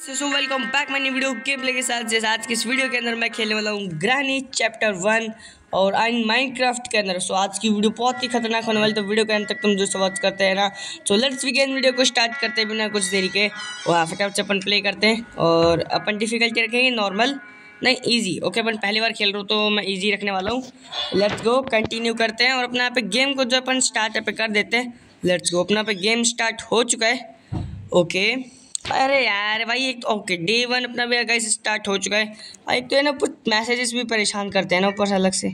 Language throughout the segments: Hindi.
सो वेलकम बैक मैंने वीडियो गेम प्ले के साथ। जैसे आज की इस वीडियो के अंदर मैं खेलने वाला हूँ ग्रहणी चैप्टर वन और आई माइनक्राफ्ट के अंदर। सो आज की वीडियो बहुत ही खतरनाक होने वाली तो वीडियो के अंत तक तुम जो वॉच करते हैं ना सो लेट्स बिगिन वीडियो को स्टार्ट करते बिना कुछ देरी के। वहाँ फटाफट से अपन प्ले करते हैं और अपन डिफिकल्टी रखेंगे नॉर्मल नहीं इजी ओके अपन पहली बार खेल रहा हूँ तो मैं इजी रखने वाला हूँ। लेट्स गो कंटिन्यू करते हैं और अपने यहाँ पे गेम को जो अपन स्टार्ट पे कर देते हैं। लेट्स गो अपना पे गेम स्टार्ट हो चुका है। ओके अरे यार, भाई एक ओके डे वन अपना भी गाइस स्टार्ट हो चुका है। भाई एक तो है ना, कुछ मैसेजेस भी परेशान करते हैं ना ऊपर से अलग से।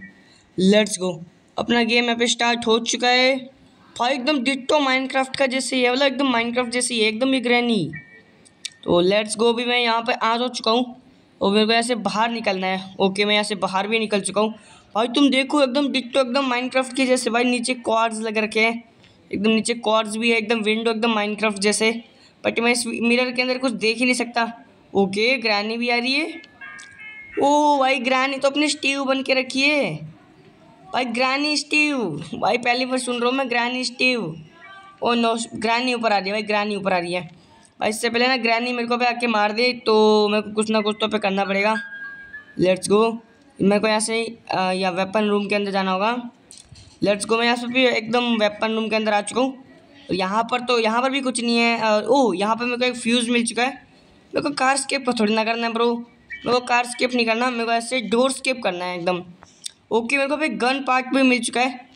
लेट्स गो अपना गेम यहाँ पे स्टार्ट हो चुका है। भाई एकदम डिट्टो माइनक्राफ्ट का जैसे ये वाला एकदम माइनक्राफ्ट जैसे है एकदम ही ग्रैनी तो लेट्स गो भी मैं यहाँ पे आ तो चुका हूँ। और मेरे को यहाँ से बाहर निकलना है। ओके मैं यहाँ से बाहर भी निकल चुका हूँ। भाई तुम देखो, एकदम डिट्टो एकदम माइनक्राफ्ट के जैसे, भाई नीचे कॉर्ड्स लग रखे हैं। एकदम नीचे कॉर्ड्स भी है, एकदम विंडो एकदम माइनक्राफ्ट जैसे। बट मैं इस मिरर के अंदर कुछ देख ही नहीं सकता। ओके ग्रैनी भी आ रही है। ओ भाई ग्रैनी तो अपने स्टीव बन के रखी है। भाई ग्रैनी स्टीव भाई पहली बार सुन रहा हूँ मैं granny Steve oh no granny ऊपर आ रही है भाई ग्रैनी ऊपर आ रही है। भाई इससे पहले ना ग्रैनी मेरे को पे आके मार दे तो मेरे को कुछ ना कुछ तो पे करना पड़ेगा। लेट्स गो मेरे को यहाँ से या वेपन रूम के अंदर जाना होगा। लेट्स गो मैं यहाँ से भी एकदम वेपन रूम के अंदर आ चुका हूँ। यहाँ पर तो यहाँ पर भी कुछ नहीं है। ओह यहाँ पर मेरे को एक फ्यूज़ मिल चुका है। मेरे को कार स्केप थोड़ी ना करना है ब्रो मेरे को कार स्केप नहीं करना, मेरे को ऐसे डोर स्केप करना है एकदम। ओके मेरे को भाई गन पार्ट भी मिल चुका है।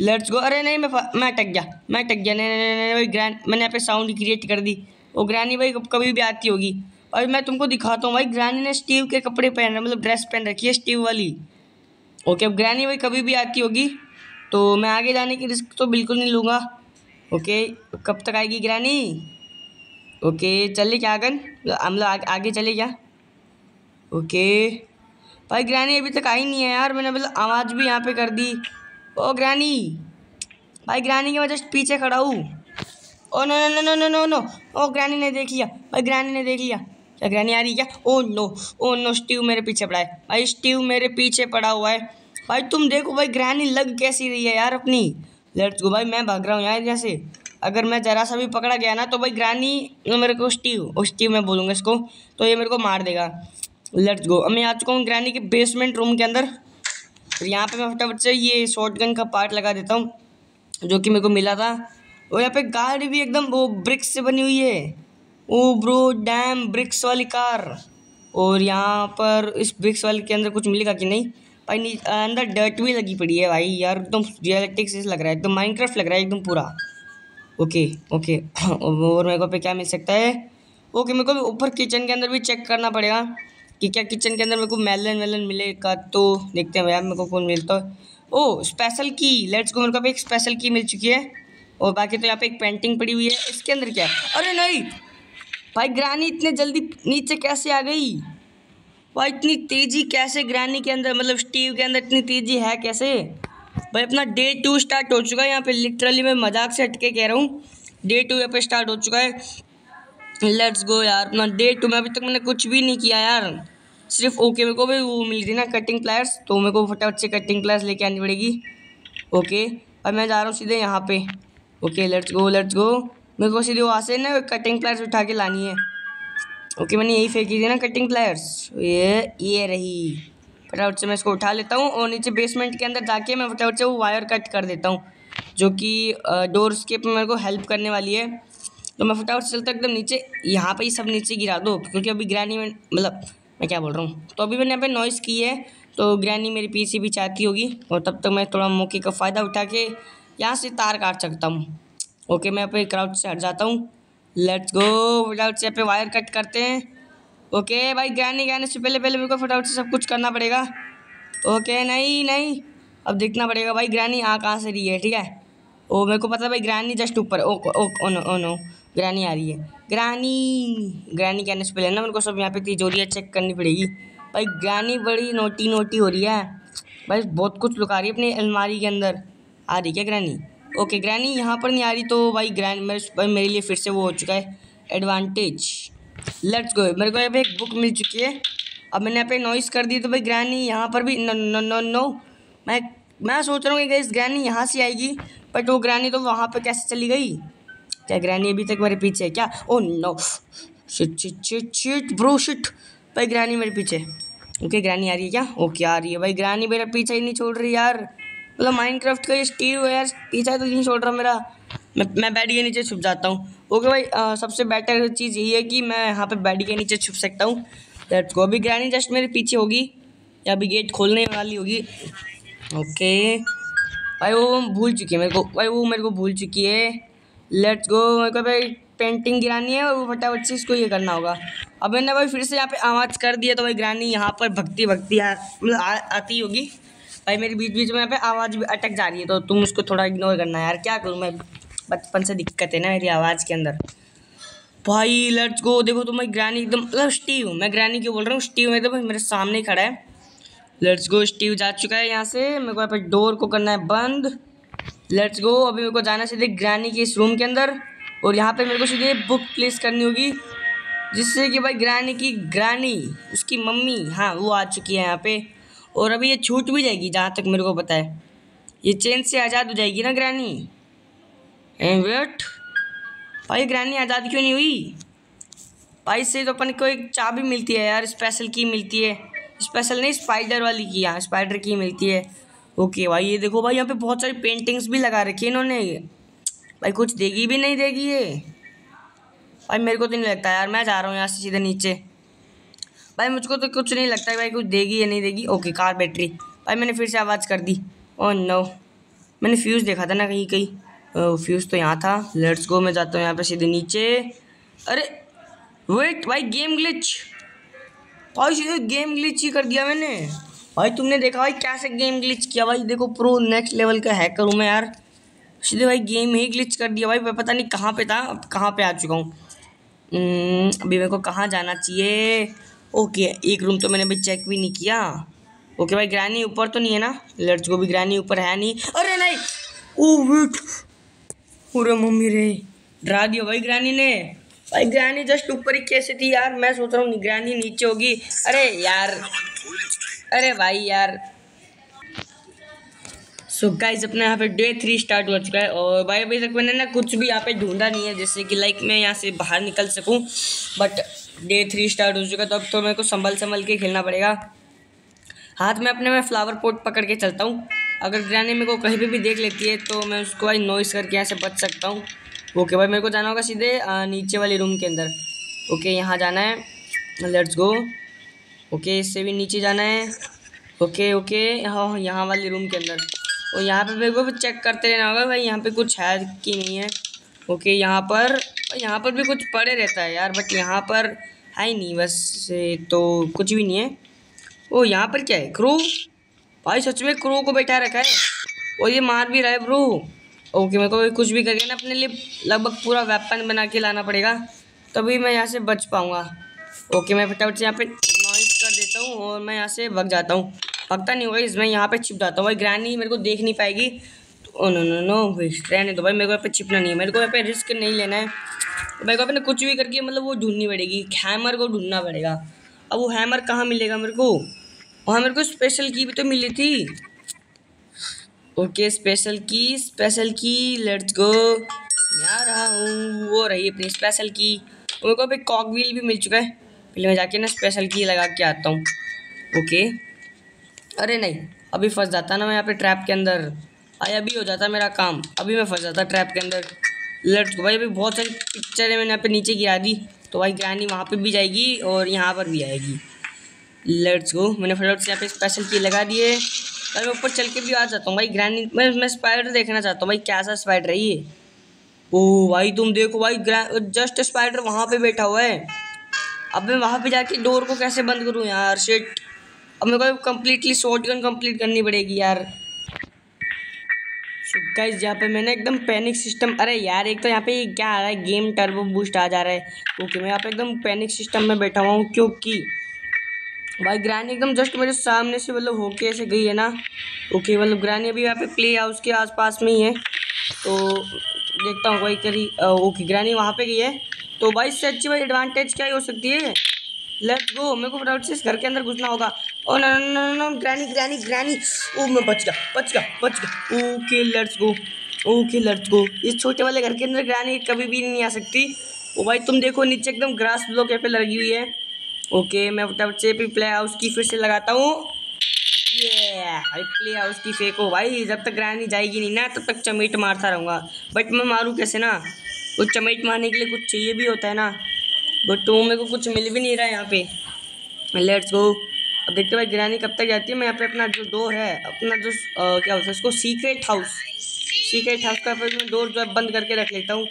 लेट्स गो अरे नहीं, मैं मैं अटक गया। मैं अटक गया। नहीं नहीं नहीं भाई ग्रैंड मैंने यहाँ पे साउंड क्रिएट कर दी। वो ग्रैनी भाई कभी भी आती होगी। और मैं तुमको दिखाता हूँ भाई ग्रैनी ने स्टीव के कपड़े पहन मतलब ड्रेस पहन रखी है स्टीव वाली। ओके अब ग्रैनी भाई कभी भी आती होगी तो मैं आगे जाने की रिस्क तो बिल्कुल नहीं लूँगा। ओके कब तक आएगी ग्रैनी? ओके चलिए क्या आगन? हम लोग आगे, आगे चले क्या? ओके भाई ग्रैनी अभी तक आई नहीं है यार मैंने मतलब आवाज़ भी यहाँ पे कर दी। ओ ग्रैनी भाई ग्रैनी के मैं जस्ट पीछे खड़ा हूँ। ओ no no no no no no no oh granny ने देख लिया भाई ग्रैनी ने देख लिया। क्या ग्रैनी आ रही क्या? Oh no oh no Steve मेरे पीछे पड़ा है। भाई स्टीव मेरे पीछे पड़ा हुआ है। भाई तुम देखो भाई ग्रैनी लग कैसी रही है यार अपनी। लेट्स गो भाई, मैं भाग रहा हूँ यार जैसे अगर मैं ज़रा सा भी पकड़ा गया ना तो भाई ग्रानी मेरे को स्टीव और स्टीव मैं बोलूँगा इसको तो ये मेरे को मार देगा। लेट्स गो अब मैं आ चुका हूँ ग्रानी के बेसमेंट रूम के अंदर। तो यहाँ पे मैं फटाफट से ये शॉर्ट गन का पार्ट लगा देता हूँ, जो कि मेरे को मिला था। और यहाँ पे गाड़ी भी एकदम, वो ब्रिक्स से बनी हुई है। ओ ब्रो डैम ब्रिक्स वाली कार और यहाँ पर इस ब्रिक्स वाले के अंदर कुछ मिलेगा कि नहीं? भाई अंदर डर्ट भी लगी पड़ी है भाई। यार, एकदम रियलिस्टिक से लग रहा है, एकदम माइनक्राफ्ट लग रहा है, एकदम पूरा। ओके ओके और मेरे को पे क्या मिल सकता है? ओके मेरे को ऊपर किचन के अंदर भी चेक करना पड़ेगा कि क्या किचन के अंदर मेरे को मेलन वेलन मिलेगा तो देखते हैं भैया मेरे को कौन मिलता है। ओ स्पेशल की लेट्स को मेरे को एक स्पेशल की मिल चुकी है। और बाकी तो यहाँ पे एक पेंटिंग पड़ी हुई है। इसके अंदर क्या अरे नहीं! भाई, ग्रानी इतने जल्दी नीचे कैसे आ गई? भाई, इतनी तेज़ी कैसे ग्रैनी के अंदर मतलब स्टीव के अंदर इतनी तेज़ी है कैसे? भाई, अपना डे टू स्टार्ट हो चुका है, यहाँ पे लिटरली मैं मज़ाक से हटके कह रहा हूँ। डे टू यहाँ पे स्टार्ट हो चुका है। लेट्स गो यार, अपना डे टू में अभी तक मैंने कुछ भी नहीं किया यार। सिर्फ़ ओके मेरे को भी वो मिल रही ना कटिंग प्लायर्स तो मेरे को फटाफट से कटिंग प्लायर्स लेके आनी पड़ेगी। ओके अब मैं जा रहा हूँ सीधे यहाँ पे। Okay let's go let's go मेरे को सीधे वहाँ से ना कटिंग प्लायर्स उठा के लानी है। ओके, मैंने यही फेंकी थी ना कटिंग प्लायर्स ये ये रही। फटाफट से मैं इसको उठा लेता हूँ और नीचे बेसमेंट के अंदर जाके मैं फटाफट से वो वायर कट कर देता हूँ, जो कि डोर स्केप में मेरे को हेल्प करने वाली है। तो मैं फटाफट से चलता एकदम नीचे। यहाँ पर ही सब नीचे गिरा दो, क्योंकि अभी ग्रैनी में मतलब मैं क्या बोल रहा हूँ? तो अभी मैंने यहाँ पे नॉइस की है तो ग्रैनी मेरी पीछे भी चाहती होगी, और तब तक मैं थोड़ा मौके का फ़ायदा उठा के यहाँ से तार काट सकता हूँ। ओके, मैं यहाँ क्राउड से हट जाता हूँ। लेट्स गो फटाफट से पे वायर कट करते हैं। ओके भाई गाने गाने से पहले पहले मेरे को फटाफट से सब कुछ करना पड़ेगा। ओके नहीं नहीं। अब देखना पड़ेगा भाई ग्रैनी आ कहाँ से रही है, ठीक है? ओ, मेरे को पता भाई ग्रैनी जस्ट ऊपर, oh oh oh no oh no granny आ रही है। ग्रैनी ग्रैनी कहने से पहले ना मेरे को सब यहाँ पे तिजोरियाँ चेक करनी पड़ेगी। भाई ग्रैनी बड़ी नोटी नोटी हो रही है। भाई, बहुत कुछ लुका रही है अपनी अलमारी के अंदर। आ रही क्या ग्रैनी ओके ग्रैनी यहाँ पर नहीं आ रही तो भाई ग्रैंड मेरे मेरे लिए फिर से वो हो चुका है एडवांटेज लेट्स गो मेरे को पे एक बुक मिल चुकी है। अब मैंने यहाँ पे नॉइस कर दी तो भाई ग्रैनी यहाँ पर भी नो नो नो नो मैं मैं सोच रहा हूँ कि इस ग्रैनी यहाँ से आएगी बट वो ग्रैनी तो वहाँ पर कैसे चली गई? क्या ग्रैनी अभी तक मेरे पीछे है क्या? ओ no shit shit shit shit bro shit भाई ग्रानी मेरे पीछे ओके ग्रानी आ रही है क्या? ओके आ रही है। भाई ग्रानी मेरा पीछे ही नहीं छोड़ रही यार। मतलब माइनक्राफ्ट का ये स्टीव है यार पीछा तो नहीं छोड़ रहा मेरा। मैं मैं बेड के नीचे छुप जाता हूँ। ओके भाई आ, सबसे बेटर चीज़ यही है कि मैं यहाँ पे बेड के नीचे छुप सकता हूँ। लेट्स गो अभी ग्रानी जस्ट मेरे पीछे होगी। या अभी गेट खोलने वाली होगी। ओके भाई वो भूल चुकी है मेरे को। भाई वो मेरे को भूल चुकी है। लेट्स गो मेरे को भाई पेंटिंग गिरानी है और वो फटाफट से इसको ये करना होगा। अब मैंने भाई फिर से यहाँ पे आवाज़ कर दिया तो भाई ग्रानी यहाँ पर भक्ति भक्ति मतलब आती होगी। भाई मेरी बीच बीच में यहाँ पे आवाज़ भी अटक जा रही है तो तुम उसको थोड़ा इग्नोर करना यार। क्या करूँ मैं? बचपन से दिक्कत है ना मेरी आवाज़ के अंदर। भाई लेट्स गो देखो तो मैं ग्रैनी एकदम मतलब स्टीव मैं ग्रैनी क्यों बोल रहा हूँ? स्टीव एकदम मेरे सामने खड़ा है। लेट्स गो स्टीव जा चुका है यहाँ से। मेरे को यहाँ पे डोर को करना है बंद। लेट्स गो अभी मेरे को जाना सीधे ग्रैनी के इस रूम के अंदर। और यहाँ पे मेरे को सीधे बुक प्लेस करनी होगी, जिससे कि भाई ग्रैनी की, ग्रैनी, उसकी मम्मी हाँ वो आ चुकी है यहाँ पे। और अभी ये छूट भी जाएगी, जहाँ तक मेरे को पता है। ये चेन से आज़ाद हो जाएगी ना ग्रैनी? And wait. भाई, ग्रैनी आज़ाद क्यों नहीं हुई? भाई, से तो अपन को एक चाबी मिलती है यार स्पेशल की मिलती है। स्पेशल नहीं स्पाइडर वाली की यहाँ स्पाइडर की मिलती है। ओके भाई, ये देखो भाई, यहाँ पे बहुत सारी पेंटिंग्स भी लगा रखी है इन्होंने। भाई, कुछ देगी भी नहीं देगी ये। भाई, मेरे को तो नहीं लगता यार, मैं जा रहा हूँ यहाँ से सीधे नीचे। भाई मुझको तो कुछ नहीं लगता है भाई कुछ देगी या नहीं देगी। ओके कार बैटरी भाई मैंने फिर से आवाज़ कर दी। ओ oh नो मैंने फ्यूज़ देखा था ना कहीं कहीं। फ्यूज़ तो यहाँ था। लेट्स गो मैं जाता हूँ यहाँ पर सीधे नीचे। अरे वेट भाई गेम ग्लिच भाई सीधे गेम ग्लिच ही कर दिया मैंने। भाई तुमने देखा भाई कैसे गेम ग्लिच किया? भाई देखो प्रो नेक्स्ट लेवल का हैकर हूँ मैं यार। सीधे भाई गेम ही ग्लिच कर दिया। भाई मैं पता नहीं कहाँ पे था अब कहाँ पे आ चुका हूँ। हम्म, अभी मेरे को कहाँ जाना चाहिए? ओके, एक रूम तो मैंने अभी चेक भी नहीं किया। ओके भाई ग्रैनी ऊपर तो नहीं है ना? लेट्स गो भी ग्रैनी ऊपर है नहीं। अरे नहीं! ओ वेट पूरे मम्मी रे, डरा दिया भाई ग्रैनी ने। भाई ग्रैनी जस्ट ऊपर ही कैसे थी यार? मैं सोच रहा हूँ ग्रैनी नीचे होगी। अरे यार, अरे भाई यार। सो so गाइज़ अपने यहाँ पे डे थ्री स्टार्ट हो चुका है और भाई, अभी तक मैंने ना कुछ भी यहाँ पे ढूंढा नहीं है, जैसे कि लाइक मैं यहाँ से बाहर निकल सकूँ बट डे थ्री स्टार्ट हो चुका तो अब तो मेरे को संभल संभल के खेलना पड़ेगा। हाथ में अपने मैं फ्लावर पोट पकड़ के चलता हूँ। अगर ग्रैनी मेरे को कहीं पे भी देख लेती है तो मैं उसको भाई नॉइस करके यहाँ से बच सकता हूँ। ओके भाई मेरे को जाना होगा सीधे नीचे वाले रूम के अंदर। ओके यहाँ जाना है। लेट्स गो ओके इससे भी नीचे जाना है। ओके ओके हाँ यहाँ वाले रूम के अंदर। और यहाँ पे मेरे को चेक करते रहना होगा भाई, यहाँ पे कुछ है कि नहीं है। ओके यहाँ पर यहाँ पर भी कुछ पड़े रहता है यार बट यहाँ पर है ही नहीं बस तो कुछ भी नहीं है। ओ, यहाँ पर क्या है? क्रू भाई, सच में क्रू को बैठा रखा है? और ये मार भी रहा है ब्रो ओके मेरे को कुछ भी करके ना अपने लिए लगभग पूरा वेपन बना के लाना पड़ेगा, तभी मैं यहाँ से बच पाऊँगा। ओके मैं फटाफट से यहाँ पे नॉइस कर देता हूँ और मैं यहाँ से भग जाता हूँ। भगता नहीं होगा मैं यहाँ पे छिप जाता हूँ। भाई ग्रैनी मेरे को देख नहीं पाएगी। तो नो नो नो रहने दो भाई, मेरे को यहाँ पे छिपना नहीं है। मेरे को यहाँ पे रिस्क नहीं लेना है। तो मेरे को अपने कुछ भी करके मतलब वो ढूंढनी पड़ेगी। हैमर को ढूंढना पड़ेगा। अब वो हैमर कहाँ मिलेगा मेरे को? वहाँ मेरे को स्पेशल की भी तो मिली थी। Okay special key special key let's go आ रहा हूँ। वो रही अपनी स्पेशल की मेरे को अभी कॉक व्हील भी मिल चुका है। पहले मैं जाके ना स्पेशल की लगा के आता हूँ। ओके अरे नहीं, अभी फंस जाता ना मैं यहाँ पे ट्रैप के अंदर। आया अभी हो जाता मेरा काम। अभी मैं फंस जाता ट्रैप के अंदर। लेट्स गो भाई, अभी बहुत सारी पिक्चर है मैंने यहाँ पे नीचे गिरा दी। तो भाई ग्रानी वहाँ पे भी जाएगी और यहाँ पर भी आएगी। लेट्स गो मैंने फटाफट से यहाँ पे स्पेशल की लगा दिए भाई मैं ऊपर चल के भी आ जाता हूँ भाई ग्रैंड मैं मैं स्पाइडर देखना चाहता हूँ भाई, कैसा स्पाइडर है ये? ओ भाई, तुम देखो भाई जस्ट स्पाइडर वहाँ पे बैठा हुआ है। अब मैं वहाँ पे जाके डोर को कैसे बंद करूँ यार? शेट अब मेरे को कम्प्लीटली शॉर्ट गन कंप्लीट करनी पड़ेगी यार। गाइस यहाँ पे मैंने एकदम पैनिक सिस्टम अरे यार, एक तो यहाँ पे क्या आ रहा है? गेम टर्बो बूस्ट आ जा रहा है। ओके मैं यहाँ पे एकदम पैनिक सिस्टम में बैठा हुआ हूँ, क्योंकि भाई ग्रानी एकदम जस्ट मेरे सामने से मतलब होके ऐसे गई है ना। ओके मतलब ग्रानी अभी यहाँ पे प्ले हाउस के आसपास में ही है। तो देखता हूँ भाई, करी ओके ग्रानी वहाँ पे गई है। तो भाई इससे अच्छी भाई एडवांटेज क्या ही हो सकती है? लेट्स गो मेरे को फटाफट से इस घर के अंदर घुसना होगा। ओ no no no granny granny granny oh मैं बच गया बच गया बच गया। Okay let's go okay let's go इस छोटे वाले घर के अंदर ग्रैनी कभी भी नहीं आ सकती। ओ भाई, तुम देखो, नीचे एकदम ग्रास ब्लॉक यहाँ पे लगी हुई है। ओके मैं फटाफट से भी प्ले हाउस की फिर से लगाता हूँ। ये प्ले हाउस की फेंको। भाई, जब तक ग्रैनी जाएगी नहीं ना, तब तक चमेट मारता रहूँगा। बट मैं मारूँ कैसे ना? कुछ चमेट मारने के लिए कुछ चाहिए भी होता है ना? बट तो मेरे को कुछ मिल भी नहीं रहा है यहाँ पे। लेट्स गो अब देखते भाई ग्रैनी कब तक जाती है। मैं यहाँ पे अपना जो डोर है अपना जो आ, क्या होता है उसको? सीक्रेट हाउस सीक्रेट हाउस का फिर मैं डोर जो है बंद करके रख लेता हूँ।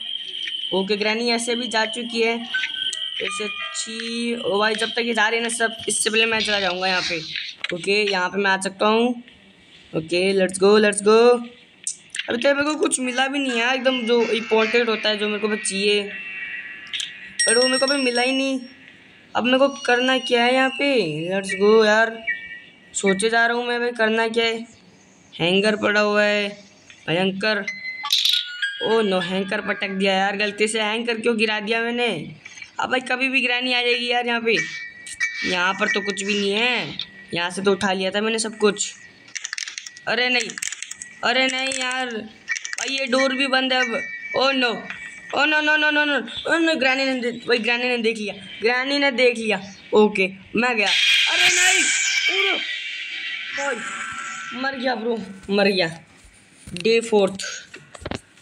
ओके ग्रैनी ऐसे भी जा चुकी है। ऐसे अच्छी ओ भाई जब तक ये जा रही है ना सब इससे पहले मैं चला जाऊँगा यहाँ पे। ओके यहाँ पे मैं आ सकता हूँ। Okay let's go let's go अभी तक मेरे को कुछ मिला भी नहीं है। एकदम जो इम्पोर्टेंट होता है जो मेरे को चाहिए। पर वो मेरे को अभी मिला ही नहीं। अब मेरे को करना क्या है यहाँ पे? लेट्स गो यार। सोचे जा रहा हूँ मैं भाई, करना क्या है? हैंगर पड़ा हुआ है। भयंकर। ओ नो हैंकर पटक दिया यार, गलती से हैंकर क्यों गिरा दिया मैंने? अब भाई कभी भी गिरानी आ जाएगी यार यहाँ पे। यहाँ पर तो कुछ भी नहीं है। यहाँ से तो उठा लिया था मैंने सब कुछ। अरे नहीं अरे नहीं यार। भाई ये डोर भी बंद है अब। ओ no oh no no no no no oh no granny ने भाई ग्रैनी ने देख लिया। ग्रैनी ने देख लिया। ओके मैं गया। अरे नहीं भाई मर गया ब्रो मर गया। डे फोर्थ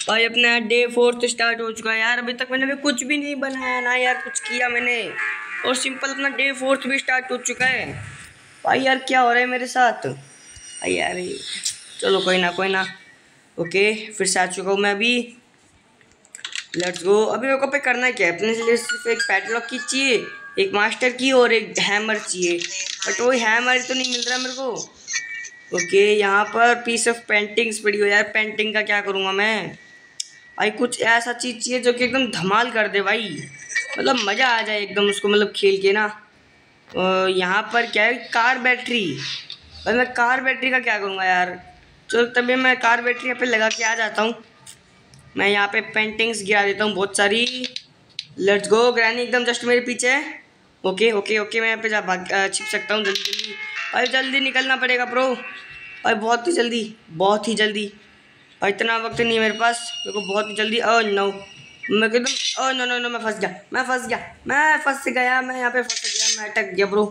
भाई, अपना डे फोर्थ स्टार्ट हो चुका है यार। अभी तक मैंने भी कुछ भी नहीं बनाया ना यार, कुछ किया मैंने। और सिंपल अपना डे फोर्थ भी स्टार्ट हो चुका है। भाई, यार, क्या हो रहा है मेरे साथ? भाई, यार चलो, कोई ना कोई ना। ओके फिर से आ चुका हूँ मैं अभी। लेट्स गो अभी मेरे को पे करना क्या? है अपने लिए सिर्फ़ एक पैटलॉक की चाहिए, एक मास्टर की और एक हैमर चाहिए। बट वो हैमर तो नहीं मिल रहा मेरे को। ओके यहाँ पर पीस ऑफ़ पेंटिंग्स पड़ी हो यार। पेंटिंग का क्या करूँगा मैं? भाई, कुछ ऐसा चीज़ चाहिए जो कि एकदम धमाल कर दे भाई। मतलब मज़ा आ जाए एकदम उसको मतलब खेल के ना। यहाँ पर क्या है? कार बैटरी भाई, मैं कार बैटरी का क्या करूँगा यार? चलो, तभी मैं कार बैटरी यहाँ पे लगा के आ जाता हूँ। मैं यहाँ पे पेंटिंग्स गिरा देता हूँ, बहुत सारी। लेट्स गो ग्रैनी एकदम जस्ट मेरे पीछे। ओके ओके ओके मैं यहाँ पे जा भाग छिप सकता हूँ जल्दी जल्दी। भाई, जल्दी निकलना पड़ेगा प्रो भाई, बहुत ही जल्दी, बहुत ही जल्दी। और इतना वक्त नहीं है मेरे पास। मेरे को बहुत ही जल्दी ओ नो मैं एकदम ओ नो नो नो मैं फंस गया, मैं फंस गया, मैं फंस गया, मैं यहाँ पे फंस गया, मैं अटक गया ब्रो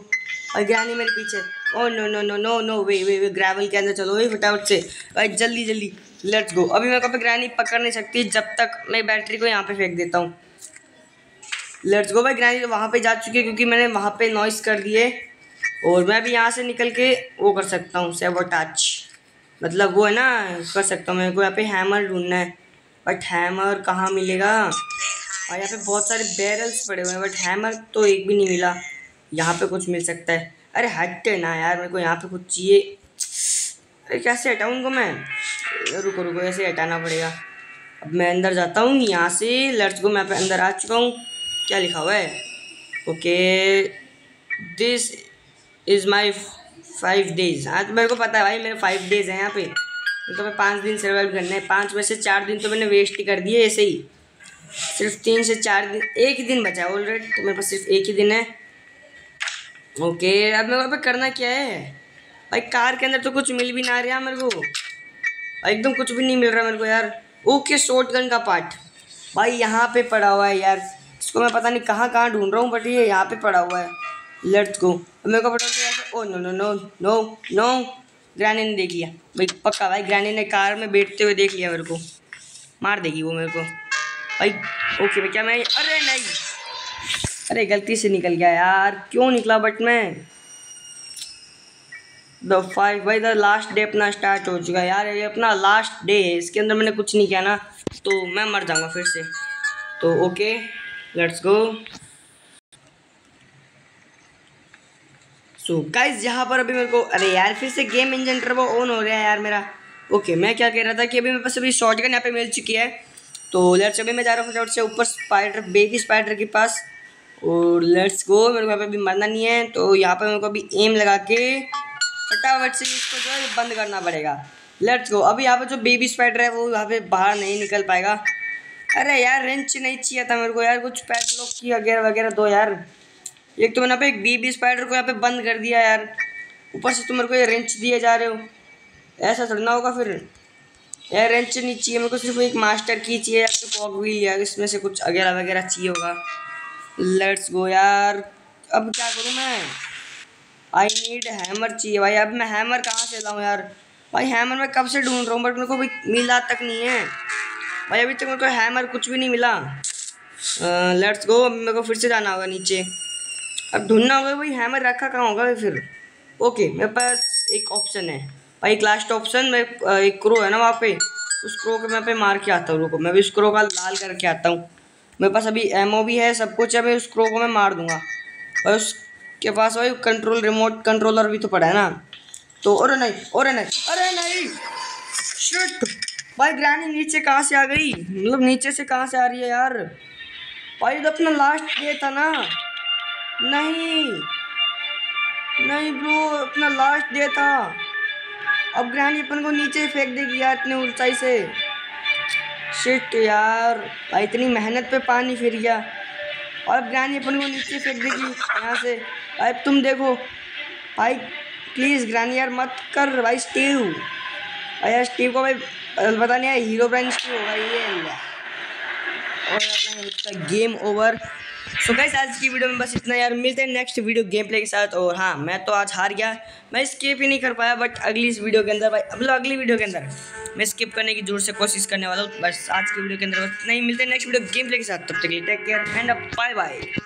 और गया नहीं मेरे पीछे। ओ no no no no no way way way gravel के अंदर चलो वही फटाफट से। भाई, जल्दी जल्दी। लेट्स गो अभी मेरे को ग्रैनी पकड़ नहीं सकती जब तक मैं बैटरी को यहाँ पे फेंक देता हूँ। लेट्स गो भाई ग्रैनी तो वहाँ पे जा चुकी है क्योंकि मैंने वहाँ पे नॉइस कर दिए और मैं भी यहाँ से निकल के वो कर सकता हूँ सेवोटाच मतलब वो है ना, कर सकता हूँ, मेरे को यहाँ पे हैमर ढूंढना है। बट हैमर कहाँ मिलेगा? और यहाँ पे बहुत सारे बैरल्स पड़े हुए हैं बट हैमर तो एक भी नहीं मिला। यहाँ पे कुछ मिल सकता है। अरे हटते ना यार, मेरे को यहाँ पे कुछ चाहिए। अरे कैसे हटाऊँ उनको मैं? रुको रुको, ऐसे हटाना पड़ेगा। अब मैं अंदर जाता हूँ, यहाँ से लट्स को मैं अंदर आ चुका हूँ। क्या लिखा हुआ है? Okay this is my five days हाँ तो मेरे को पता है भाई, मेरे फाइव डेज़ हैं यहाँ पे। तो मैं पाँच दिन सर्वाइव करना है। पाँच में से चार दिन तो मैंने वेस्ट ही कर दिए ऐसे ही। सिर्फ़ तीन से चार दिन, एक ही दिन बचा है ऑलरेडी तो मेरे पास सिर्फ़ एक ही दिन है। ओके अब मेरे को करना क्या है? भाई, कार के अंदर तो कुछ मिल भी ना रहा मेरे को। एकदम कुछ भी नहीं मिल रहा मेरे को यार। ओके शॉर्ट गन का पार्ट भाई, यहाँ पे पड़ा हुआ है यार। इसको मैं पता नहीं कहाँ कहाँ ढूंढ रहा हूँ बट ये यहाँ पे पड़ा हुआ है। लेट्स गो मेरे को पता ओ no no no no no granny ने देख लिया। भाई, पक्का भाई ग्रैनी ने कार में बैठते हुए देख लिया मेरे को। मार देगी वो मेरे को। भाई ओके भाई, क्या मैं अरे नहीं। अरे, गलती से निकल गया यार। क्यों निकला बट मैं? द फाइव भाई द लास्ट डे अपना स्टार्ट हो चुका है। यार, ये अपना लास्ट डे है। इसके अंदर मैंने कुछ नहीं किया ना तो मैं मर जाऊँगा फिर से। तो okay let's go so guys यहाँ पर अभी मेरे को अरे यार, फिर से गेम इंजन टर्बो ऑन हो रहा है यार मेरा। ओके मैं क्या कह रहा था कि अभी मेरे पास अभी शॉर्ट गन यहाँ पे मिल चुकी है। तो लेट्स अभी मैं जा रहा हूँ फटाफट से ऊपर स्पाइडर बेबी स्पाइडर के पास। और लेट्स गो मेरे को यहाँ पे अभी मरना नहीं है। तो यहाँ पर मेरे को अभी एम लगा के फटाफट से इसको जो है बंद करना पड़ेगा। लेट्स गो अभी यहाँ पे जो बेबी स्पाइडर है, वो यहाँ पे बाहर नहीं निकल पाएगा। अरे यार रेंच नहीं चाहिए था मेरे को यार, कुछ पैट लॉक की वगैरह वगैरह दो यार। एक तो मैंने यहाँ पे एक बीबी स्पाइडर को यहाँ पे बंद कर दिया यार। ऊपर से तुम मेरे को ये रेंच दिए जा रहे हो। ऐसा थोड़ा होगा फिर। यार रेंच नहीं चाहिए, मेरे को सिर्फ़ एक मास्टर की चाहिए या फिर कॉक व्हील या इसमें से कुछ वगैरह वगैरह चाहिए होगा। लेट्स गो यार। अब क्या करूँ मैं? आई नीड हैमर चाहिए भाई। अब मैं हैमर कहाँ से लाऊँ यार? भाई हैमर मैं कब से ढूंढ रहा हूँ, बट मेरे को भी मिला तक नहीं है। भाई अभी तक मेरे को हैमर कुछ भी नहीं मिला। लेट्स गो मेरे को फिर से जाना होगा नीचे। अब ढूंढना होगा भाई हैमर रखा कहाँ होगा फिर। ओके मेरे पास एक ऑप्शन है। भाई एक लास्ट ऑप्शन में एक क्रो है ना वहाँ पे। उस क्रो को मैं पे मार के आता हूँ, रुको। मैं भी उस क्रो का लाल करके आता हूँ। मेरे पास अभी एमओ भी है, सब कुछ है उस क्रो को मैं मार दूँगा। और उसके पास भाई कंट्रोल रिमोट कंट्रोलर भी तो पड़ा है ना। तो अरे नहीं अरे नहीं अरे नहीं शिट भाई ग्रैनी नीचे कहाँ से आ गई? मतलब नीचे से कहाँ से आ रही है यार? भाई तो अपना लास्ट डे था ना। नहीं नहीं ब्रो अपना लास्ट डे था। अब ग्रैनी अपन को नीचे फेंक देगी यार इतने ऊंचाई से। शिट यार, भाई इतनी मेहनत पे पानी फिर गया। और ग्रैनी अपन को नीचे फेंक देगी यहाँ से। भाई तुम देखो, भाई प्लीज़ ग्रैनी यार, मत कर भाई स्टीव भाई यार स्टीव को भाई, पता नहीं है हीरो ब्रांड स्टीव होगा ये। और गेम ओवर सो गाइस आज की वीडियो में बस इतना यार। मिलते हैं नेक्स्ट वीडियो गेम प्ले के साथ। और हाँ मैं तो आज हार गया। मैं स्किप ही नहीं कर पाया बट अगली इस वीडियो के अंदर भाई मतलब अगली वीडियो के अंदर। मैं स्किप करने की ज़ोर से कोशिश करने वाला हूँ। बस आज की वीडियो के अंदर बस नहीं मिलते नेक्स्ट वीडियो गेम प्ले के साथ। तब तक take care and bye bye